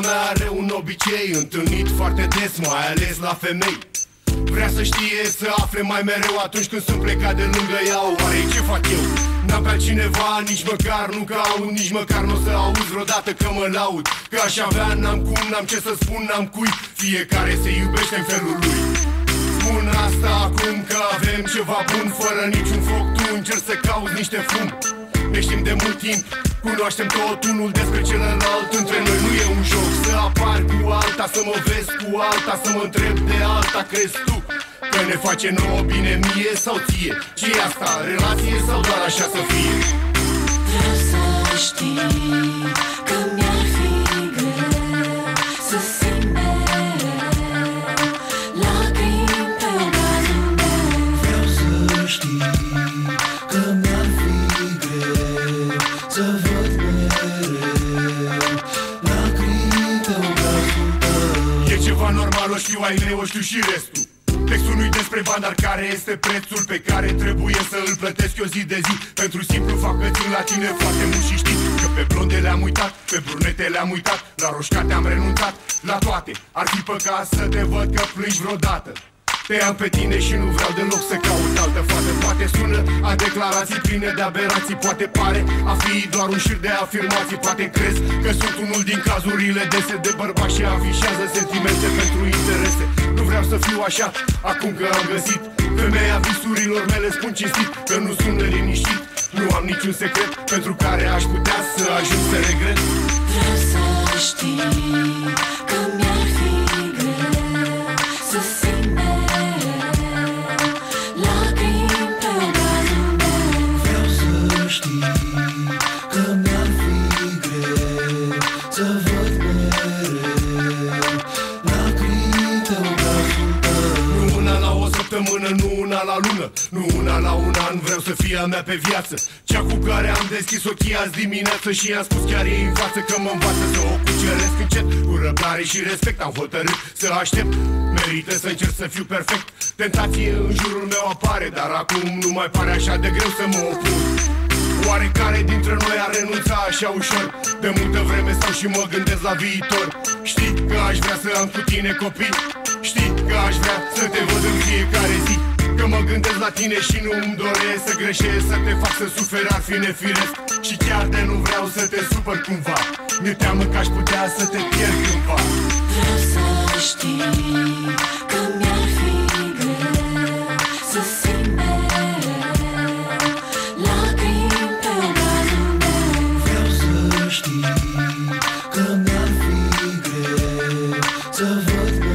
mea are un obicei Întâlnit foarte des, mai ales la femei. Vrea să știe, să afle mai mereu atunci când sunt plecat de lângă ea. Oare ce fac eu? N-am pe cineva, nici măcar nu caut Nici măcar nu o să auzi vreodată că mă laud. Că aș avea, n-am cum, n-am ce să spun, n-am cui. Fiecare se iubește în felul lui. Spun asta acum că avem ceva bun Fără niciun foc, tu încerci să cauți niște fum. Ne știm de mult timp, cunoaștem tot unul despre celălalt Între noi nu e un joc să apar cu alta Să mă vezi cu alta, să mă întreb de alta Crezi tu că ne face nouă bine mie sau ție? ce e asta, relație sau doar așa să fie? Vreau să știi știu ai mei, o știu și restul. Textul nu-i despre bani, dar care este prețul pe care trebuie să îl plătesc eu zi de zi? Pentru simplu fac că țin la tine foarte mult și știi Că pe blonde le-am uitat, pe brunete le-am uitat La roșcate am renunțat, la toate Ar fi păcat să te văd că plângi vreodată. Te am pe tine și nu vreau deloc să caut altă fată Poate sună a declarații pline de aberații Poate pare a fi doar un șir de afirmații. Poate crezi că sunt unul din cazurile dese De bărbați și afișează sentimente pentru interese. Nu vreau să fiu așa, acum că am găsit. Femeia visurilor mele spun cinstit Că nu sună liniștit Nu am niciun secret pentru care aș putea să ajung să regret. Vreau să Nu una la un an, vreau să fie a mea pe viață. Cea cu care am deschis ochii azi dimineață Și i-am spus chiar ei în față că mă învață să o cuceresc încet. Cu răbdare și respect am hotărât să aștept. Merită să încerc să fiu perfect. Tentație în jurul meu apare Dar acum nu mai pare așa de greu să mă opun. Oarecare dintre noi a renunțat așa ușor. De multă vreme stau și mă gândesc la viitor. Știi că aș vrea să am cu tine copii. Știi că aș vrea să te văd în fiecare zi Că mă gândesc la tine și nu-mi doresc să greșesc Să te fac să suferi ar fi nefiresc Și chiar de nu vreau să te supăr cumva. Mi-e teamă că aș putea să te pierd cândva. Vreau să știi că mi-ar fi greu să simt mereu lacrimi pe obrazul meu. Vreau să știi că mi-ar fi greu Să văd mereu